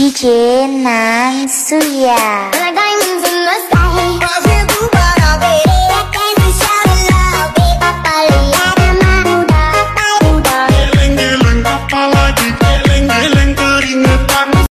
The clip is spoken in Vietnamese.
DJ nan suya diamonds in the sky.